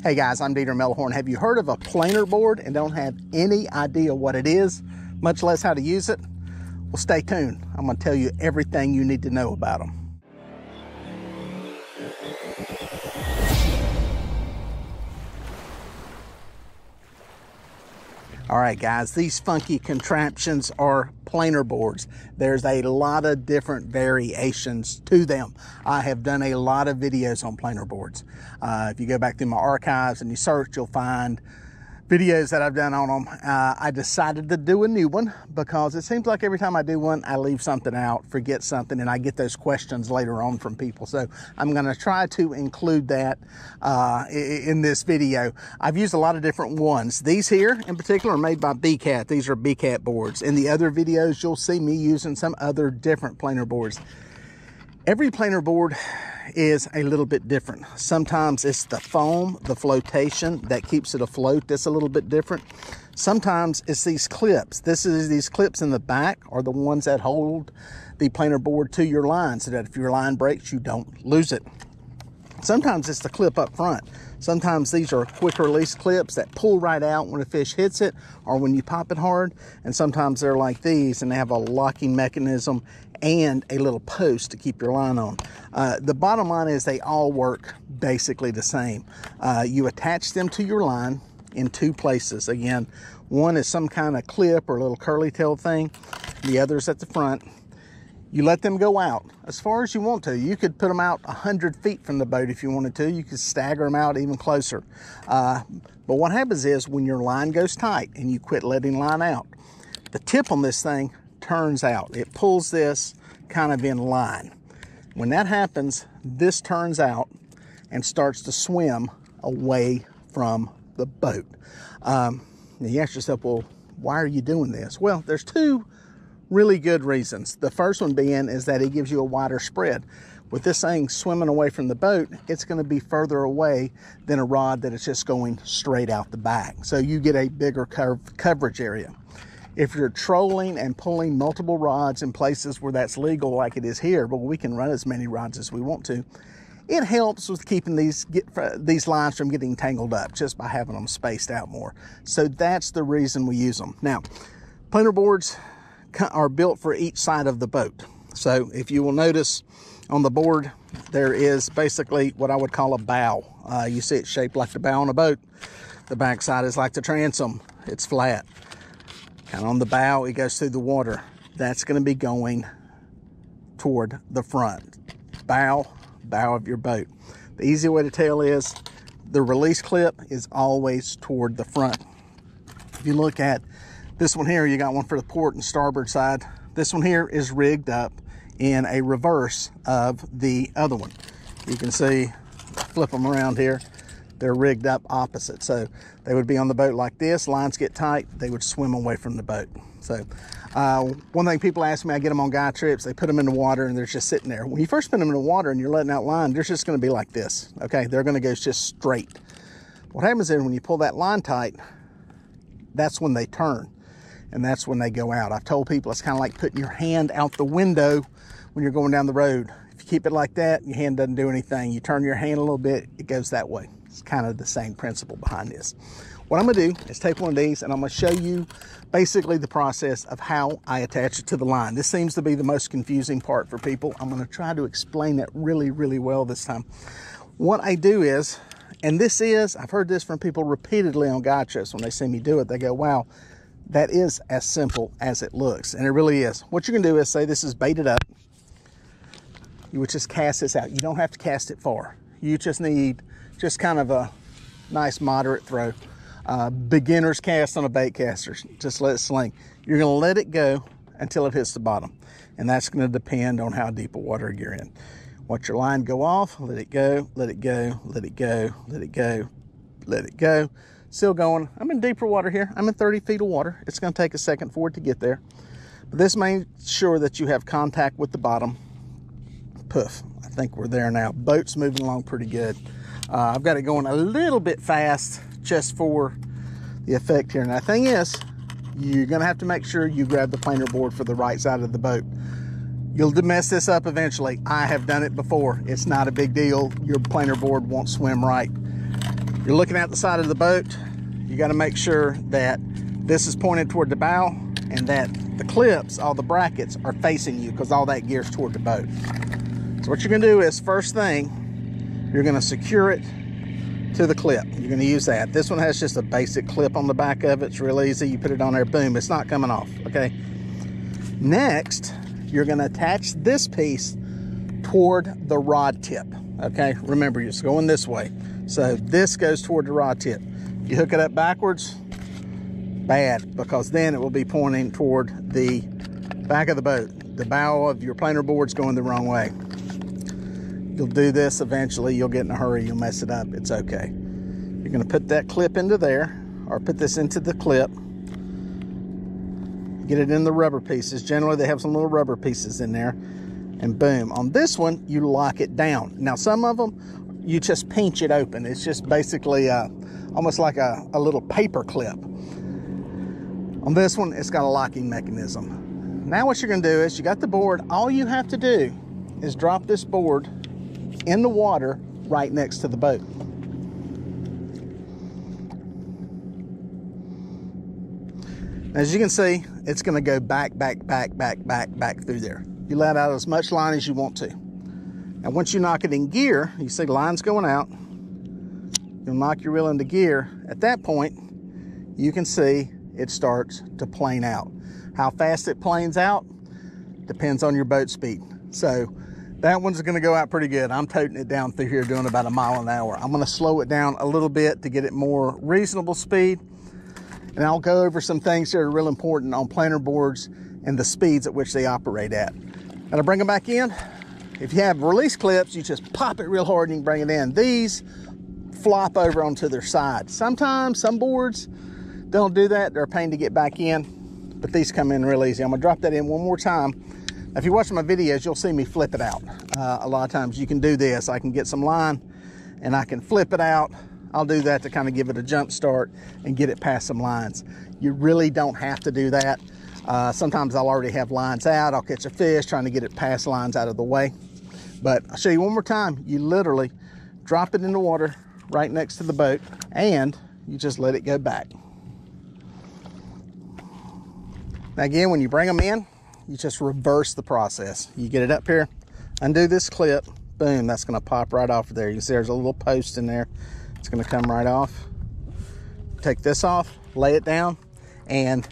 Hey guys, I'm Dieter Melhorn. Have you heard of a planer board and don't have any idea what it is, much less how to use it? Well, stay tuned. I'm going to tell you everything you need to know about them. All right, guys, these funky contraptions are planer boards. There's a lot of different variations to them. I have done a lot of videos on planer boards. Uh, if you go back through my archives and you search, you'll find videos that I've done on them. Uh, I decided to do a new one because it seems like every time I do one, I leave something out, forget something, and I get those questions later on from people. So I'm going to try to include that uh, in this video. I've used a lot of different ones. These here in particular are made by BKAT. These are BKAT boards. In the other videos, you'll see me using some other different planer boards. Every planer board is a little bit different. Sometimes it's the foam, the flotation that keeps it afloat that's a little bit different. Sometimes it's these clips. This is these clips in the back are the ones that hold the planer board to your line so that if your line breaks, you don't lose it. Sometimes it's the clip up front. Sometimes these are quick release clips that pull right out when a fish hits it or when you pop it hard. And sometimes they're like these and they have a locking mechanism and a little post to keep your line on. Uh, the bottom line is they all work basically the same. Uh, you attach them to your line in two places. Again, one is some kind of clip or little curly tail thing. The other is at the front. You let them go out as far as you want to. You could put them out 100 feet from the boat if you wanted to. You could stagger them out even closer. Uh, but what happens is when your line goes tight and you quit letting line out, the tip on this thing turns out. It pulls this kind of in line. When that happens, this turns out and starts to swim away from the boat. Um, you ask yourself, well, why are you doing this? Well, there's two really good reasons. The first one being is that it gives you a wider spread. With this thing swimming away from the boat, it's going to be further away than a rod that is just going straight out the back. So you get a bigger coverage area. If you're trolling and pulling multiple rods in places where that's legal, like it is here, but we can run as many rods as we want to, it helps with keeping these get, these lines from getting tangled up just by having them spaced out more. So that's the reason we use them. Now, planer boards are built for each side of the boat. So if you will notice on the board, there is basically what I would call a bow. Uh, you see it shaped like the bow on a boat. The back side is like the transom. It's flat. And on the bow, it goes through the water. That's going to be going toward the front. Bow, bow of your boat. The easy way to tell is the release clip is always toward the front. If you look at this one here, you got one for the port and starboard side. This one here is rigged up in a reverse of the other one. You can see, flip them around here they're rigged up opposite. So they would be on the boat like this, lines get tight, they would swim away from the boat. So uh, one thing people ask me, I get them on guy trips, they put them in the water and they're just sitting there. When you first put them in the water and you're letting out line, they're just gonna be like this, okay? They're gonna go just straight. What happens is when you pull that line tight, that's when they turn and that's when they go out. I've told people it's kind of like putting your hand out the window when you're going down the road. If you keep it like that, your hand doesn't do anything. You turn your hand a little bit, it goes that way. It's kind of the same principle behind this. What I'm gonna do is take one of these and I'm gonna show you basically the process of how I attach it to the line. This seems to be the most confusing part for people. I'm gonna try to explain it really, really well this time. What I do is, and this is, I've heard this from people repeatedly on trips when they see me do it, they go, wow, that is as simple as it looks. And it really is. What you can do is say this is baited up. You would just cast this out. You don't have to cast it far. You just need just kind of a nice moderate throw. Uh, beginner's cast on a bait caster, just let it sling. You're gonna let it go until it hits the bottom. And that's gonna depend on how deep a water you're in. Watch your line go off, let it go, let it go, let it go, let it go, let it go. Still going. I'm in deeper water here. I'm in 30 feet of water. It's gonna take a second for it to get there. But this makes sure that you have contact with the bottom. Poof, I think we're there now. Boat's moving along pretty good. Uh, I've got it going a little bit fast just for the effect here. Now, the thing is, you're going to have to make sure you grab the planer board for the right side of the boat. You'll mess this up eventually. I have done it before. It's not a big deal. Your planer board won't swim right. You're looking at the side of the boat. You got to make sure that this is pointed toward the bow and that the clips, all the brackets are facing you because all that gears toward the boat. So what you're gonna do is first thing, you're gonna secure it to the clip. You're gonna use that. This one has just a basic clip on the back of it. It's real easy. You put it on there, boom, it's not coming off, okay? Next, you're gonna attach this piece toward the rod tip, okay? Remember, you're going this way. So this goes toward the rod tip. You hook it up backwards, bad, because then it will be pointing toward the back of the boat. The bow of your planer board's going the wrong way. You'll do this eventually. You'll get in a hurry. You'll mess it up. It's okay. You're going to put that clip into there or put this into the clip. Get it in the rubber pieces. Generally, they have some little rubber pieces in there. And boom. On this one, you lock it down. Now, some of them, you just pinch it open. It's just basically uh, almost like a, a little paper clip. On this one, it's got a locking mechanism. Now what you're gonna do is you got the board. All you have to do is drop this board in the water right next to the boat. As you can see, it's gonna go back, back, back, back, back, back through there. You let out as much line as you want to. And once you knock it in gear, you see lines going out, you'll knock your reel into gear. At that point, you can see it starts to plane out. How fast it planes out depends on your boat speed. So that one's gonna go out pretty good. I'm toting it down through here doing about a mile an hour. I'm gonna slow it down a little bit to get it more reasonable speed. And I'll go over some things that are real important on planer boards and the speeds at which they operate at. And I bring them back in. If you have release clips, you just pop it real hard and you bring it in. These flop over onto their side. Sometimes some boards don't do that. They're a pain to get back in, but these come in real easy. I'm gonna drop that in one more time. If you watch my videos, you'll see me flip it out. Uh, a lot of times you can do this. I can get some line and I can flip it out. I'll do that to kind of give it a jump start and get it past some lines. You really don't have to do that. Uh, sometimes I'll already have lines out. I'll catch a fish trying to get it past lines out of the way. But I'll show you one more time. You literally drop it in the water right next to the boat and you just let it go back. Now again, when you bring them in, you just reverse the process. You get it up here, undo this clip, boom, that's gonna pop right off of there. You see there's a little post in there. It's gonna come right off. Take this off, lay it down, and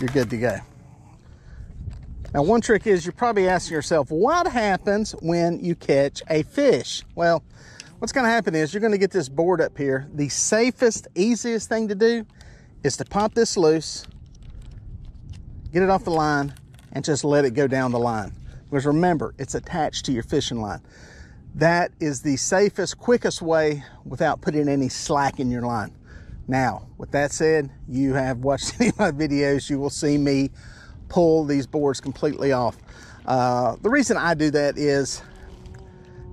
you're good to go. Now, one trick is you're probably asking yourself, what happens when you catch a fish? Well, what's gonna happen is you're gonna get this board up here. The safest, easiest thing to do is to pop this loose, get it off the line, and just let it go down the line. Because remember, it's attached to your fishing line. That is the safest, quickest way without putting any slack in your line. Now, with that said, you have watched any of my videos, you will see me pull these boards completely off. Uh, the reason I do that is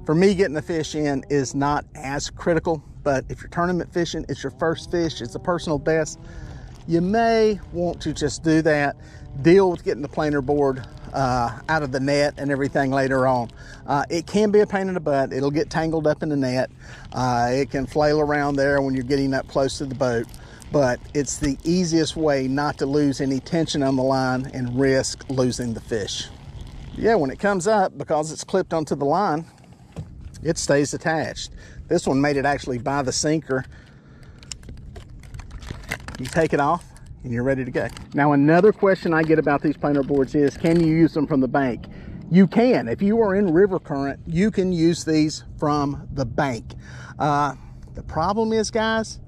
for me getting the fish in is not as critical, but if you're tournament fishing, it's your first fish, it's a personal best, you may want to just do that deal with getting the planer board uh, out of the net and everything later on. Uh, it can be a pain in the butt. It'll get tangled up in the net. Uh, it can flail around there when you're getting up close to the boat, but it's the easiest way not to lose any tension on the line and risk losing the fish. Yeah, when it comes up, because it's clipped onto the line, it stays attached. This one made it actually by the sinker. You take it off, and you're ready to go. Now, another question I get about these planer boards is, can you use them from the bank? You can. If you are in river current, you can use these from the bank. Uh, the problem is, guys,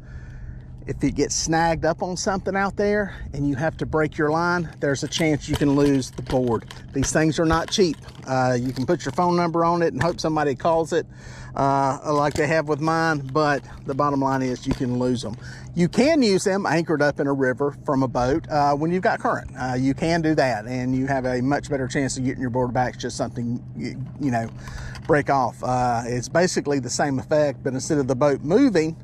if it gets snagged up on something out there and you have to break your line, there's a chance you can lose the board. These things are not cheap. Uh, you can put your phone number on it and hope somebody calls it uh, like they have with mine, but the bottom line is you can lose them. You can use them anchored up in a river from a boat uh, when you've got current. Uh, you can do that and you have a much better chance of getting your board back. Just something, you, you know, break off. Uh, it's basically the same effect, but instead of the boat moving,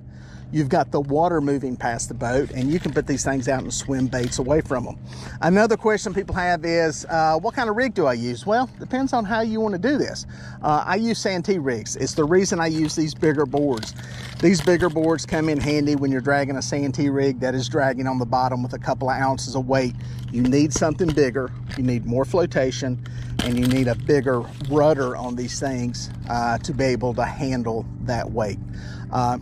you've got the water moving past the boat, and you can put these things out and swim baits away from them. Another question people have is, uh, what kind of rig do I use? Well, depends on how you want to do this. Uh, I use Santee rigs. It's the reason I use these bigger boards. These bigger boards come in handy when you're dragging a Santee rig that is dragging on the bottom with a couple of ounces of weight. You need something bigger, you need more flotation, and you need a bigger rudder on these things uh, to be able to handle that weight. Uh,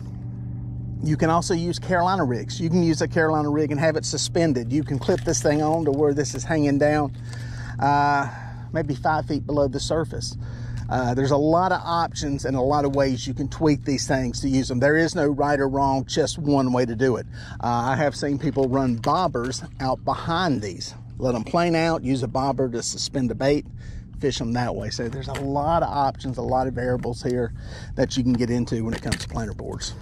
you can also use Carolina rigs. You can use a Carolina rig and have it suspended. You can clip this thing on to where this is hanging down uh, maybe five feet below the surface. Uh, there's a lot of options and a lot of ways you can tweak these things to use them. There is no right or wrong, just one way to do it. Uh, I have seen people run bobbers out behind these. Let them plane out, use a bobber to suspend a bait, fish them that way. So there's a lot of options, a lot of variables here that you can get into when it comes to planer boards.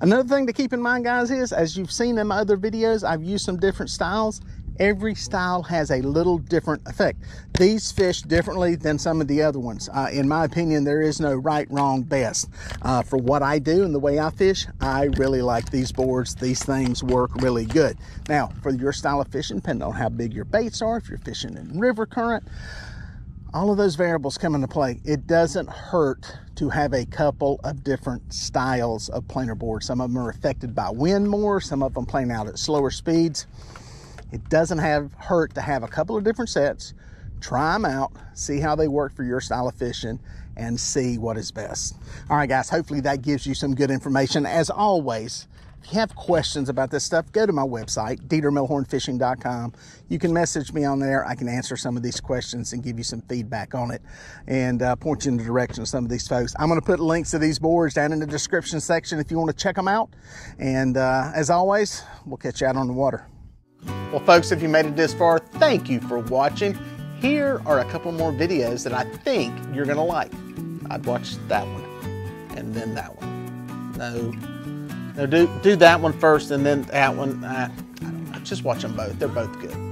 Another thing to keep in mind, guys, is as you've seen in my other videos, I've used some different styles every style has a little different effect. These fish differently than some of the other ones. Uh, in my opinion, there is no right, wrong, best. Uh, for what I do and the way I fish, I really like these boards. These things work really good. Now, for your style of fishing, depending on how big your baits are, if you're fishing in river current, all of those variables come into play. It doesn't hurt to have a couple of different styles of planer boards. Some of them are affected by wind more, some of them plane out at slower speeds. It doesn't have hurt to have a couple of different sets, try them out, see how they work for your style of fishing, and see what is best. All right, guys, hopefully that gives you some good information. As always, if you have questions about this stuff, go to my website, DieterMelhornFishing.com. You can message me on there. I can answer some of these questions and give you some feedback on it and uh, point you in the direction of some of these folks. I'm going to put links to these boards down in the description section if you want to check them out. And uh, as always, we'll catch you out on the water. Well, folks, if you made it this far, thank you for watching. Here are a couple more videos that I think you're gonna like. I'd watch that one and then that one. No, do, do that one first and then that one. I know, just watch them both. They're both good.